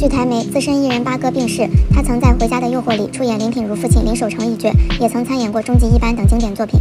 据台媒，资深艺人八哥病逝，他曾在《回家的诱惑》里出演林品如父亲林守诚一角，也曾参演过《终极一班》等经典作品。